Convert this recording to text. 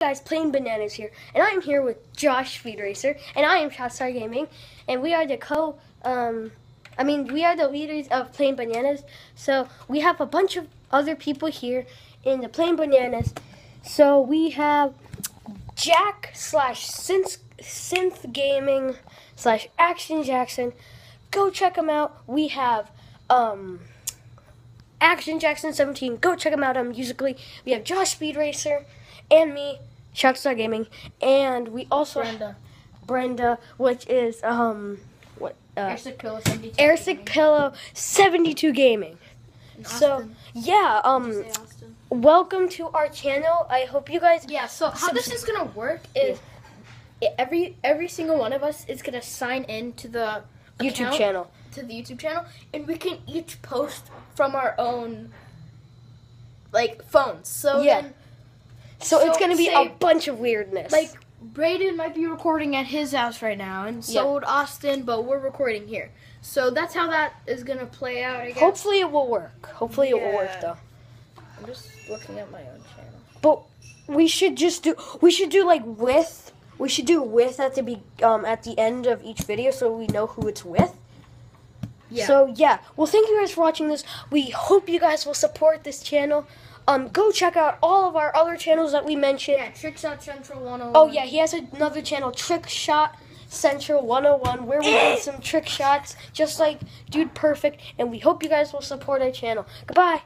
guys, Plain Bananas here, and I am here with Josh Speed Racer, and I am Shotstar Gaming, and we are the co, um, I mean, we are the leaders of Plain Bananas, so we have a bunch of other people here in the Plain Bananas, so we have Jack slash Synth, Synth Gaming slash Action Jackson, go check them out, we have, um, Action Jackson 17, go check them out on Musically, we have Josh Speed Racer, and me, Shotstar Gaming, and we also Brenda. Brenda, which is um what uh, Airsick Pillow 72. Airsick Pillow 72 Gaming. So yeah, um, welcome to our channel. I hope you guys. Yeah, so how this is gonna work is i- every every single one of us is gonna sign in to the YouTube channel. to the YouTube channel, and we can each post from our own like phones. So Yeah. then, So, it's gonna be say- a bunch of weirdness. like Braden might be recording at his house right now, and so Yeah. would Austin, but we're recording here. So that's how that is gonna play out. I guess. hopefully it will work. Hopefully it will work though. I'm just looking at my own channel. But we should just do. We should do like with. We should do with at the be um at the end of each video so we know who it's with. Yeah. So yeah, well, thank you guys for watching this. We hope you guys will support this channel. Um, go check out all of our other channels that we mentioned. yeah, Trick Shot Central 101. Oh yeah, he has another channel, Trick Shot Central 101, where we do some trick shots, just like Dude Perfect. And we hope you guys will support our channel. Goodbye.